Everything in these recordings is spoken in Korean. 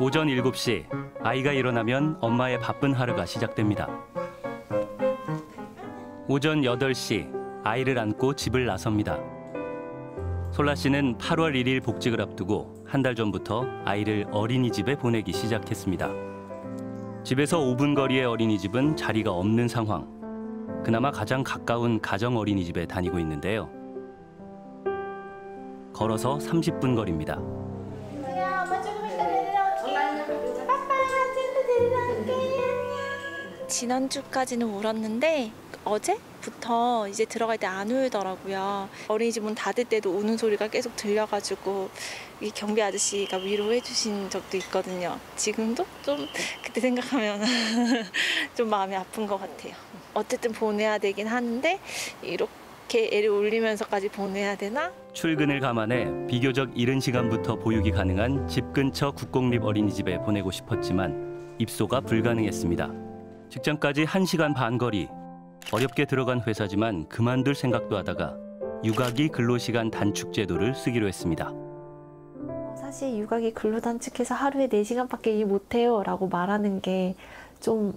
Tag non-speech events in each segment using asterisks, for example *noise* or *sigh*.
오전 7시 아이가 일어나면 엄마의 바쁜 하루가 시작됩니다. 오전 8시 아이를 안고 집을 나섭니다. 솔라 씨는 8월 1일 복직을 앞두고 한 달 전부터 아이를 어린이집에 보내기 시작했습니다. 집에서 5분 거리의 어린이집은 자리가 없는 상황. 그나마 가장 가까운 가정 어린이집에 다니고 있는데요. 걸어서 30분 거리입니다. 지난주까지는 울었는데 어제부터 이제 들어갈 때 안 울더라고요. 어린이집 문 닫을 때도 우는 소리가 계속 들려가지고 이 경비 아저씨가 위로해 주신 적도 있거든요. 지금도 좀 그때 생각하면 *laughs* 좀 마음이 아픈 것 같아요. 어쨌든 보내야 되긴 하는데 이렇게 애를 울리면서까지 보내야 되나? 출근을 감안해 비교적 이른 시간부터 보육이 가능한 집 근처 국공립 어린이집에 보내고 싶었지만 입소가 불가능했습니다. 직장까지 1시간 반 거리. 어렵게 들어간 회사지만 그만둘 생각도 하다가 육아기 근로시간 단축 제도를 쓰기로 했습니다. 사실 육아기 근로단축해서 하루에 4시간밖에 일 못해요 라고 말하는 게 좀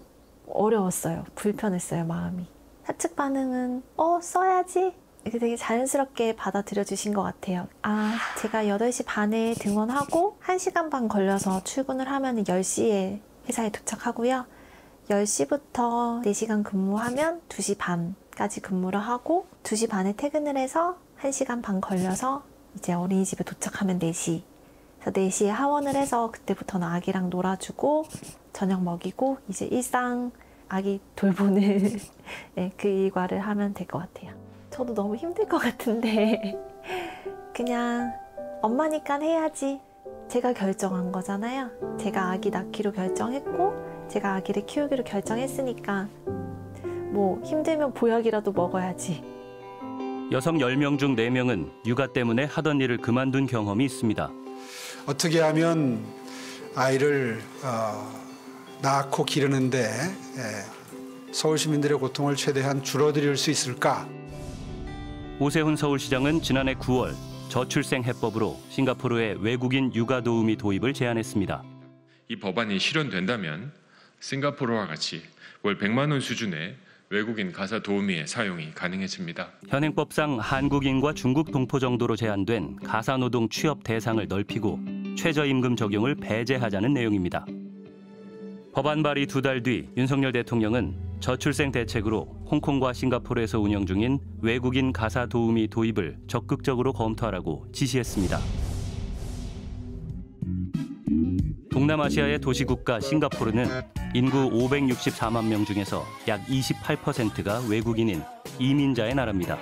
어려웠어요. 불편했어요, 마음이. 사측 반응은 어, 써야지. 이렇게 되게 자연스럽게 받아들여 주신 것 같아요. 아, 제가 8시 반에 등원하고 1시간 반 걸려서 출근을 하면 10시에 회사에 도착하고요. 10시부터 4시간 근무하면 2시 반까지 근무를 하고 2시 반에 퇴근을 해서 1시간 반 걸려서 이제 어린이집에 도착하면 4시. 그래서 4시에 하원을 해서 그때부터는 아기랑 놀아주고 저녁 먹이고 이제 일상 아기 돌보는 네, *laughs* 그 일과를 하면 될 것 같아요. 저도 너무 힘들 것 같은데 *laughs* 그냥 엄마니까 해야지. 제가 결정한 거잖아요. 제가 아기 낳기로 결정했고 제가 아기를 키우기로 결정했으니까 뭐 힘들면 보약이라도 먹어야지. 여성 10명 중 4명은 육아 때문에 하던 일을 그만둔 경험이 있습니다. 어떻게 하면 아이를 어, 낳고 기르는데 예, 서울 시민들의 고통을 최대한 줄어들 수 있을까? 오세훈 서울시장은 지난해 9월 저출생 해법으로 싱가포르의 외국인 육아 도우미 도입을 제안했습니다. 이 법안이 실현된다면 싱가포르와 같이 월 100만 원 수준의 외국인 가사 도우미의 사용이 가능해집니다. 현행법상 한국인과 중국 동포 정도로 제한된 가사노동 취업 대상을 넓히고 최저임금 적용을 배제하자는 내용입니다. 법안 발의 두 달 뒤 윤석열 대통령은 저출생 대책으로 홍콩과 싱가포르에서 운영 중인 외국인 가사 도우미 도입을 적극적으로 검토하라고 지시했습니다. 동남아시아의 도시국가 싱가포르는 인구 564만 명 중에서 약 28%가 외국인인 이민자의 나라입니다.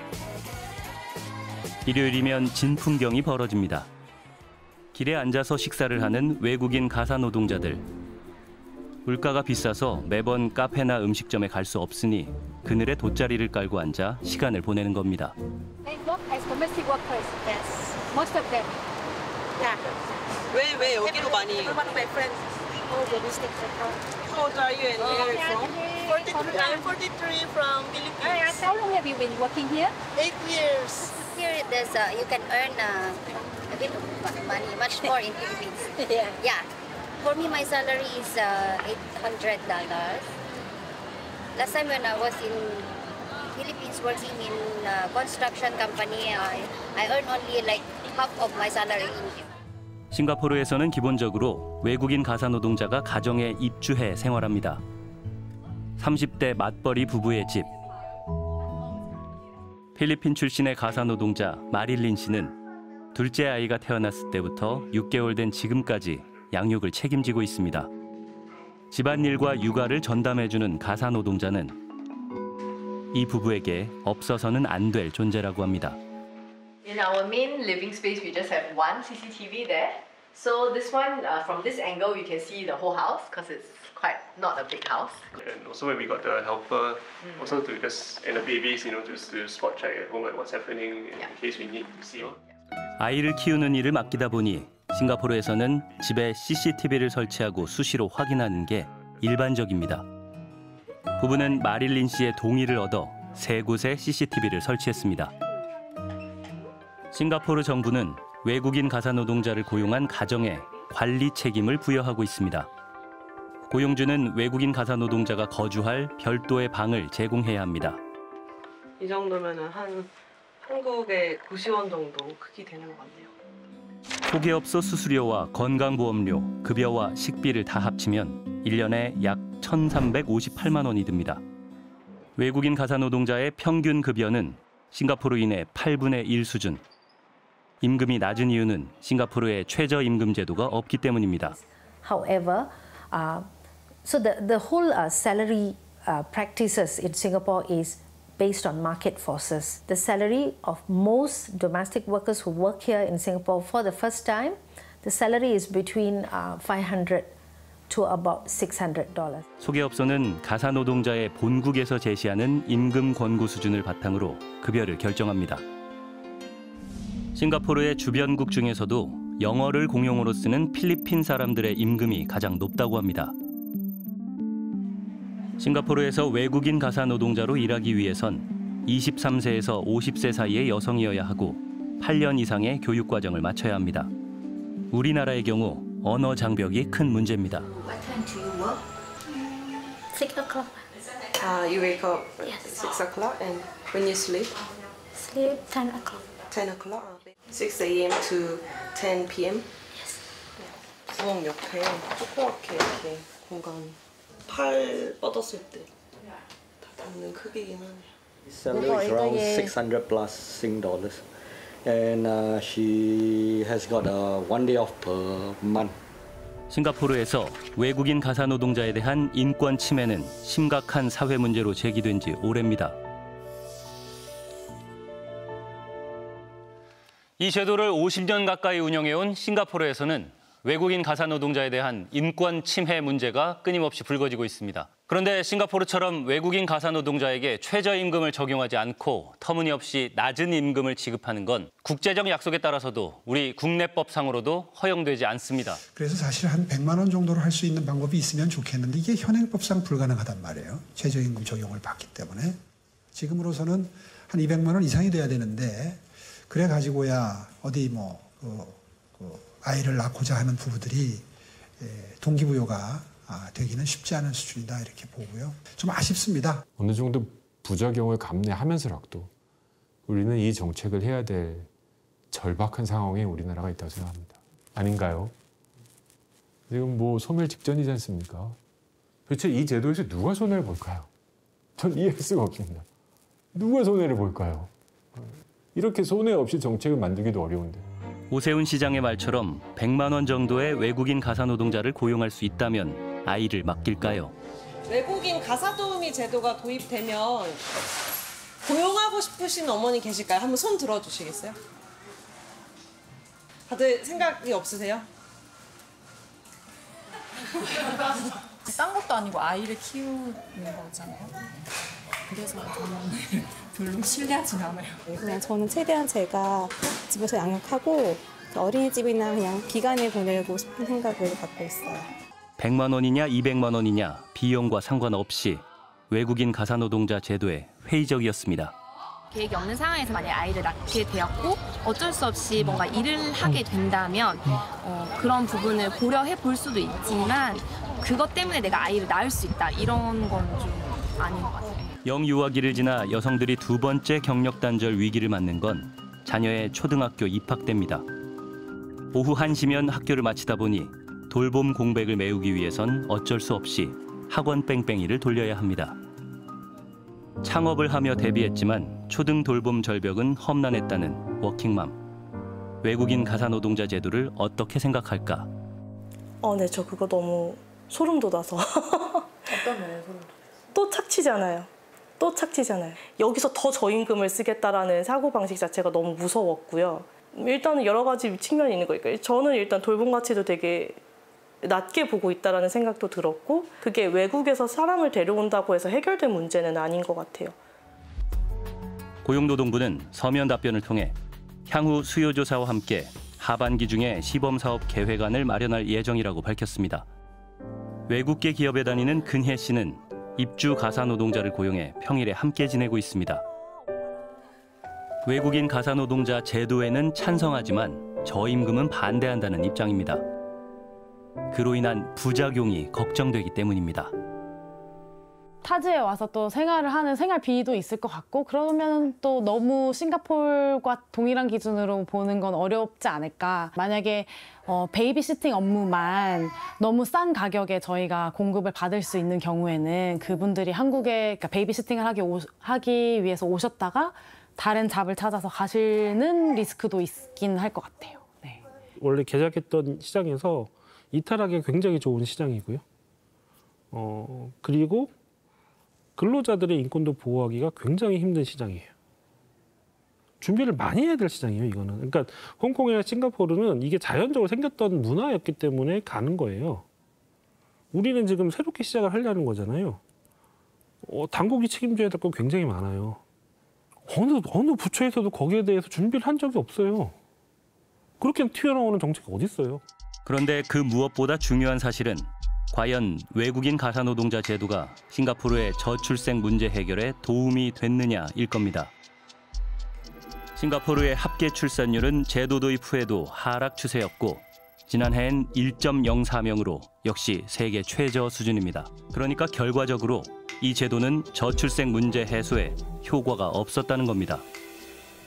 일요일이면 진풍경이 벌어집니다. 길에 앉아서 식사를 하는 외국인 가사 노동자들. 물가가 비싸서 매번 카페나 음식점에 갈 수 없으니 그늘에 돗자리를 깔고 앉아 시간을 보내는 겁니다. They work as domestic workers. Yes. Most of them. Yeah. 왜, 왜 여기로 많이? How old are you and where are you from? Yeah. 43. I'm 43 from Philippines. How long have you been working here? Eight years. Here, there's uh, you can earn uh, a bit of money, much more in Philippines. Yeah. Yeah. For me, my salary is uh, $800. Last time when I was in Philippines working in uh, construction company, I, I earn only like half of my salary in 싱가포르에서는 기본적으로 외국인 가사 노동자가 가정에 입주해 생활합니다. 30대 맞벌이 부부의 집. 필리핀 출신의 가사 노동자 마릴린 씨는 둘째 아이가 태어났을 때부터 6개월 된 지금까지 양육을 책임지고 있습니다. 집안일과 육아를 전담해주는 가사 노동자는 이 부부에게 없어서는 안 될 존재라고 합니다. In our main living space, we just have one CCTV there. So this one, uh, from this angle, you can see the whole house because it's quite not a big house. And also when we got the helper, also to just and the babies, you know, just to spot check at home like what's happening in Yeah. case we need to see. 아이를 키우는 일을 맡기다 보니 싱가포르에서는 집에 CCTV를 설치하고 수시로 확인하는 게 일반적입니다. 부부는 마릴린 씨의 동의를 얻어 세 곳에 CCTV를 설치했습니다. 싱가포르 정부는 외국인 가사 노동자를 고용한 가정에 관리 책임을 부여하고 있습니다. 고용주는 외국인 가사 노동자가 거주할 별도의 방을 제공해야 합니다. 이 정도면은 한 한국의 고시원 정도 크기 되는 것 같네요. 소개업소 수수료와 건강보험료, 급여와 식비를 다 합치면 1년에 약 1,358만 원이 듭니다. 외국인 가사 노동자의 평균 급여는 싱가포르인의 8분의 1 수준. 임금이 낮은 이유는 싱가포르의 최저임금 제도가 없기 때문입니다. However, uh, so the, the whole uh, salary uh, practices in Singapore is based on market forces. The salary of most domestic workers who work here in Singapore for the first time, the salary is between uh, 500 to about $600. 소개업소는 가사 노동자의 본국에서 제시하는 임금 권고 수준을 바탕으로 급여를 결정합니다. 싱가포르의 주변국 중에서도 영어를 공용어로 쓰는 필리핀 사람들의 임금이 가장 높다고 합니다. 싱가포르에서 외국인 가사 노동자로 일하기 위해선 23세에서 50세 사이의 여성이어야 하고 8년 이상의 교육 과정을 마쳐야 합니다. 우리나라의 경우 언어 장벽이 큰 문제입니다. What time do you work? Six o'clock. Uh, you wake up at 6 o'clock and when you sleep? Sleep ten o'clock. 10 o'clock? 6 a.m. to 10 p.m.? Yes. 부엌 옆에 조그맣게 이렇게 공간 팔 뻗었을 때 다 닿는 크기긴 하네요. Salary is around 600 plus Sing dollars. And uh, she has got a one day off per month. 싱가포르에서 외국인 가사 노동자에 대한 인권 침해는 심각한 사회 문제로 제기된 지 오래입니다. 이 제도를 50년 가까이 운영해온 싱가포르에서는 외국인 가사 노동자에 대한 인권 침해 문제가 끊임없이 불거지고 있습니다. 그런데 싱가포르처럼 외국인 가사 노동자에게 최저임금을 적용하지 않고 터무니없이 낮은 임금을 지급하는 건 국제적 약속에 따라서도 우리 국내법상으로도 허용되지 않습니다. 그래서 사실 한 100만 원 정도로 할 수 있는 방법이 있으면 좋겠는데 이게 현행법상 불가능하단 말이에요. 최저임금 적용을 받기 때문에 지금으로서는 한 200만 원 이상이 돼야 되는데 그래 가지고야 어디 뭐 그, 그 아이를 낳고자 하는 부부들이 예, 동기부여가 아, 되기는 쉽지 않은 수준이다 이렇게 보고요. 좀 아쉽습니다. 어느 정도 부작용을 감내하면서라도 우리는 이 정책을 해야 될 절박한 상황에 우리나라가 있다고 생각합니다. 아닌가요? 지금 뭐 소멸 직전이지 않습니까? 도대체 이 제도에서 누가 손해를 볼까요? 전 이해할 수가 없습니다. 누가 손해를 볼까요? 이렇게 손해 없이 정책을 만들기도 어려운데. 오세훈 시장의 말처럼 100만 원 정도의 외국인 가사 노동자를 고용할 수 있다면 아이를 맡길까요? 외국인 가사도우미 제도가 도입되면 고용하고 싶으신 어머니 계실까요? 한번 손 들어주시겠어요? 다들 생각이 없으세요? 딴 것도 아니고 아이를 키우는 거잖아요. 그래서 저는 별로 신뢰하진 않아요. 그냥 저는 최대한 제가 집에서 양육하고 그 어린이집이나 그냥 기간에 보내고 싶은 생각을 갖고 있어요. 100만 원이냐 200만 원이냐 비용과 상관없이 외국인 가사 노동자 제도에 회의적이었습니다. 계획이 없는 상황에서 만약 아이를 낳게 되었고 어쩔 수 없이 뭔가 일을 하게 된다면 어, 그런 부분을 고려해 볼 수도 있지만 그것 때문에 내가 아이를 낳을 수 있다 이런 건 좀 아닌 것 같아요. 영유아기를 지나 여성들이 두 번째 경력 단절 위기를 맞는 건 자녀의 초등학교 입학 때입니다. 오후 1시면 학교를 마치다 보니 돌봄 공백을 메우기 위해선 어쩔 수 없이 학원 뺑뺑이를 돌려야 합니다. 창업을 하며 데뷔했지만 초등 돌봄 절벽은 험난했다는 워킹맘. 외국인 가사 노동자 제도를 어떻게 생각할까? 어, 네, 저 그거 너무 소름 돋아서. 어떤 면에서 소름 또 착취잖아요. 또 착취잖아요. 여기서 더 저임금을 쓰겠다라는 사고방식 자체가 너무 무서웠고요. 일단은 여러 가지 측면이 있는 거니까 저는 일단 돌봄 가치도 되게 낮게 보고 있다라는 생각도 들었고 그게 외국에서 사람을 데려온다고 해서 해결된 문제는 아닌 것 같아요. 고용노동부는 서면 답변을 통해 향후 수요조사와 함께 하반기 중에 시범사업 계획안을 마련할 예정이라고 밝혔습니다. 외국계 기업에 다니는 근혜 씨는 입주 가사 노동자를 고용해 평일에 함께 지내고 있습니다. 외국인 가사 노동자 제도에는 찬성하지만 저임금은 반대한다는 입장입니다. 그로 인한 부작용이 걱정되기 때문입니다. 타지에 와서 또 생활을 하는 생활비도 있을 것 같고 그러면 또 너무 싱가포르와 동일한 기준으로 보는 건 어렵지 않을까 만약에 어, babysitting 업무만 너무 싼 가격에 저희가 공급을 받을 수 있는 경우에는 그분들이 한국에 그러니까 babysitting을 하기, 오, 하기 위해서 오셨다가 다른 job을 찾아서 가시는 리스크도 있긴 할 것 같아요. 네. 원래 개작했던 시장에서 이탈하기 굉장히 좋은 시장이고요. 어, 그리고 근로자들의 인권도 보호하기가 굉장히 힘든 시장이에요. 준비를 많이 해야 될 시장이에요, 이거는. 그러니까 홍콩이나 싱가포르는 이게 자연적으로 생겼던 문화였기 때문에 가는 거예요. 우리는 지금 새롭게 시작을 하려는 거잖아요. 어, 당국이 책임져야 될 건 굉장히 많아요. 어느 어느 부처에서도 거기에 대해서 준비를 한 적이 없어요. 그렇게 튀어나오는 정책이 어디 있어요? 그런데 그 무엇보다 중요한 사실은 과연 외국인 가사노동자 제도가 싱가포르의 저출생 문제 해결에 도움이 됐느냐일 겁니다. 싱가포르의 합계 출산율은 제도 도입 후에도 하락 추세였고 지난해엔 1.04명으로 역시 세계 최저 수준입니다. 그러니까 결과적으로 이 제도는 저출생 문제 해소에 효과가 없었다는 겁니다.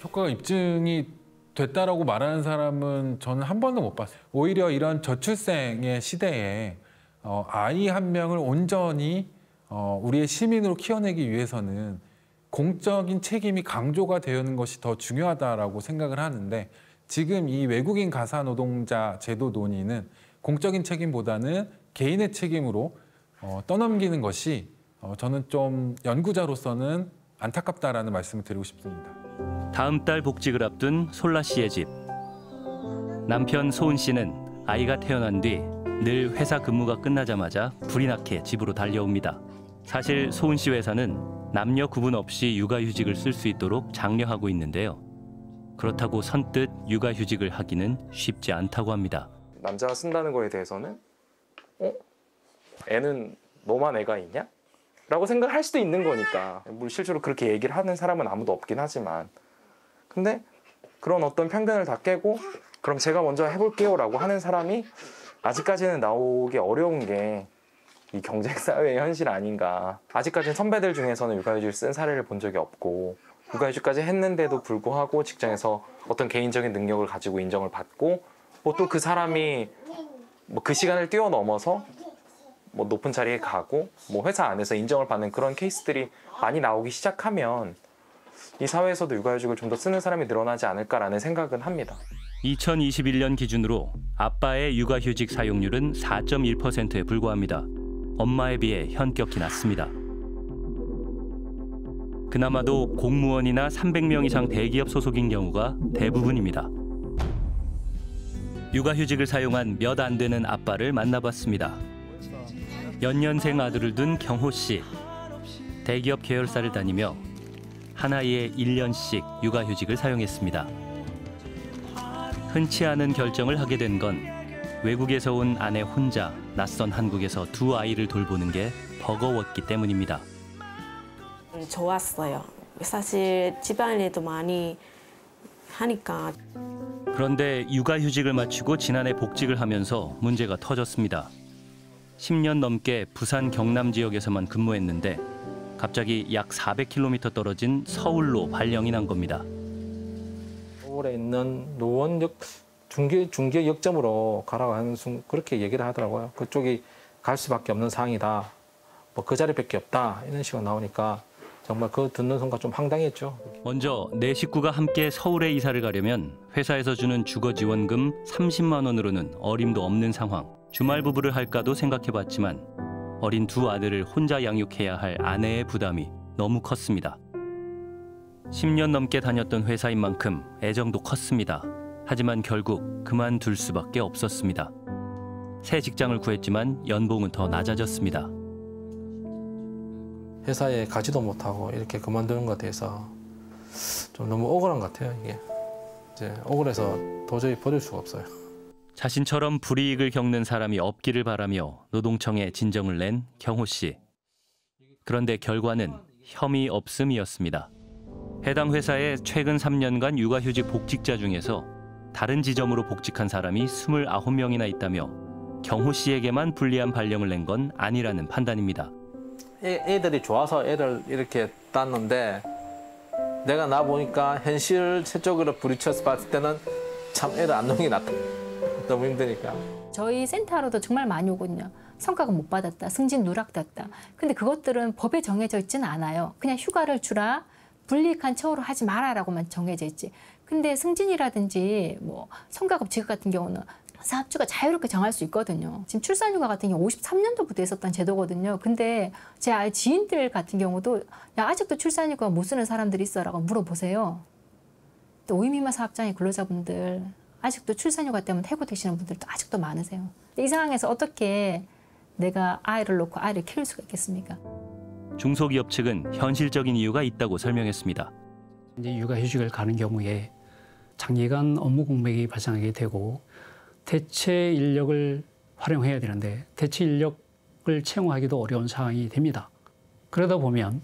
효과가 입증이 됐다라고 말하는 사람은 저는 한 번도 못 봤어요. 오히려 이런 저출생의 시대에 어, 아이 한 명을 온전히 어, 우리의 시민으로 키워내기 위해서는 공적인 책임이 강조가 되는 것이 더 중요하다라고 생각을 하는데 지금 이 외국인 가사 노동자 제도 논의는 공적인 책임보다는 개인의 책임으로 어, 떠넘기는 것이 어, 저는 좀 연구자로서는 안타깝다라는 말씀을 드리고 싶습니다. 다음 달 복직을 앞둔 솔라 씨의 집. 남편 소은 씨는 아이가 태어난 뒤 늘 회사 근무가 끝나자마자 불이 나게 집으로 달려옵니다. 사실 소은 씨 회사는 남녀 구분 없이 육아휴직을 쓸 수 있도록 장려하고 있는데요. 그렇다고 선뜻 육아휴직을 하기는 쉽지 않다고 합니다. 남자가 쓴다는 거에 대해서는 어? 애는 너만 애가 있냐? 라고 생각할 수도 있는 거니까 물론 실제로 그렇게 얘기를 하는 사람은 아무도 없긴 하지만 근데 그런 어떤 편견을 다 깨고 그럼 제가 먼저 해볼게요 라고 하는 사람이 아직까지는 나오기 어려운 게 이 경쟁 사회의 현실 아닌가 아직까지는 선배들 중에서는 육아휴직을 쓴 사례를 본 적이 없고 육아휴직까지 했는데도 불구하고 직장에서 어떤 개인적인 능력을 가지고 인정을 받고 뭐 또 그 사람이 뭐 그 시간을 뛰어넘어서 뭐 높은 자리에 가고 뭐 회사 안에서 인정을 받는 그런 케이스들이 많이 나오기 시작하면 이 사회에서도 육아휴직을 좀 더 쓰는 사람이 늘어나지 않을까라는 생각은 합니다. 2021년 기준으로 아빠의 육아휴직 사용률은 4.1%에 불과합니다. 엄마에 비해 현격히 낮습니다. 그나마도 공무원이나 300명 이상 대기업 소속인 경우가 대부분입니다. 육아휴직을 사용한 몇 안 되는 아빠를 만나봤습니다. 연년생 아들을 둔 경호 씨. 대기업 계열사를 다니며 한 아이에 1년씩 육아휴직을 사용했습니다. 흔치 않은 결정을 하게 된 건 외국에서 온 아내 혼자 낯선 한국에서 두 아이를 돌보는 게 버거웠기 때문입니다. 좋았어요. 사실 집안일도 많이 하니까 그런데 육아휴직을 마치고 지난해 복직을 하면서 문제가 터졌습니다. 10년 넘게 부산 경남 지역에서만 근무했는데 갑자기 약 400km 떨어진 서울로 발령이 난 겁니다. 서울에 있는 노원역 중계 중계 역점으로 가라고 하는 순 그렇게 얘기를 하더라고요. 그쪽이 갈 수밖에 없는 상황이다. 뭐 그 자리밖에 없다 이런 식으로 나오니까 정말 그 듣는 순간 좀 황당했죠. 먼저 내 식구가 함께 서울에 이사를 가려면 회사에서 주는 주거 지원금 30만 원으로는 어림도 없는 상황. 주말 부부를 할까도 생각해봤지만 어린 두 아들을 혼자 양육해야 할 아내의 부담이 너무 컸습니다. 10년 넘게 다녔던 회사인 만큼 애정도 컸습니다. 하지만 결국 그만둘 수밖에 없었습니다. 새 직장을 구했지만 연봉은 더 낮아졌습니다. 회사에 가지도 못하고 이렇게 그만두는 것에 대해서 좀 너무 억울한 것 같아요 이게 이제 억울해서 도저히 버릴 수가 없어요. 자신처럼 불이익을 겪는 사람이 없기를 바라며 노동청에 진정을 낸 경호 씨. 그런데 결과는 혐의 없음이었습니다. 해당 회사의 최근 3년간 육아휴직 복직자 중에서 다른 지점으로 복직한 사람이 29명이나 있다며 경호 씨에게만 불리한 발령을 낸 건 아니라는 판단입니다. 애, 애들이 좋아서 애를 이렇게 땄는데 내가 나 보니까 현실적으로 부딪혀서 봤을 때는 참 애를 안 놓는 게 낫다. 너무 힘드니까. 저희 센터로도 정말 많이 오거든요. 성과가 못 받았다, 승진 누락됐다. 근데 그것들은 법에 정해져 있지는 않아요. 그냥 휴가를 주라, 불이익한 처우로 하지 마라라고만 정해져 있지. 근데 승진이라든지 뭐 성과급 지급 같은 경우는 사업주가 자유롭게 정할 수 있거든요. 지금 출산휴가 같은 경우 53년도부터 있었던 제도거든요. 근데 제 아이 지인들 같은 경우도 야 아직도 출산휴가 못 쓰는 사람들이 있어라고 물어보세요. 또 오이미마 사업장의 근로자분들 아직도 출산휴가 때문에 해고되시는 분들도 아직도 많으세요. 이 상황에서 어떻게 내가 아이를 놓고 아이를 키울 수가 있겠습니까? 중소기업 측은 현실적인 이유가 있다고 설명했습니다. 이제 육아휴직을 가는 경우에 장기간 업무 공백이 발생하게 되고 대체 인력을 활용해야 되는데 대체 인력을 채용하기도 어려운 상황이 됩니다. 그러다 보면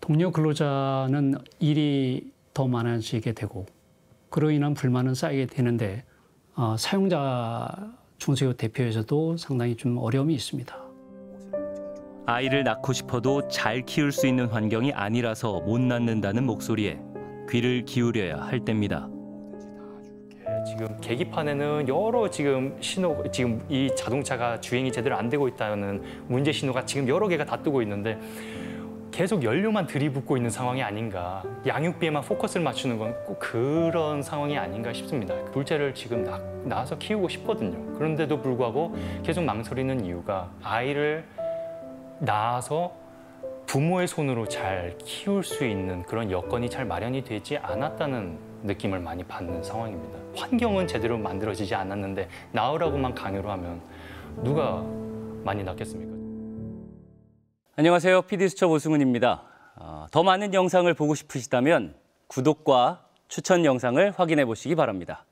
동료 근로자는 일이 더 많아지게 되고 그로 인한 불만은 쌓이게 되는데 어, 사용자 중소기업 대표에서도 상당히 좀 어려움이 있습니다. 아이를 낳고 싶어도 잘 키울 수 있는 환경이 아니라서 못 낳는다는 목소리에 귀를 기울여야 할 때입니다. 지금 계기판에는 여러 지금 신호, 지금 이 자동차가 주행이 제대로 안 되고 있다는 문제 신호가 지금 여러 개가 다 뜨고 있는데 계속 연료만 들이붓고 있는 상황이 아닌가. 양육비에만 포커스를 맞추는 건 꼭 그런 상황이 아닌가 싶습니다. 둘째를 지금 낳, 낳아서 키우고 싶거든요. 그런데도 불구하고 계속 망설이는 이유가 아이를 낳아서 부모의 손으로 잘 키울 수 있는 그런 여건이 잘 마련이 되지 않았다는 느낌을 많이 받는 상황입니다. 환경은 제대로 만들어지지 않았는데 낳으라고만 강요를 하면 누가 많이 낳겠습니까? 안녕하세요. PD수첩 오승훈입니다. 어, 더 많은 영상을 보고 싶으시다면 구독과 추천 영상을 확인해 보시기 바랍니다.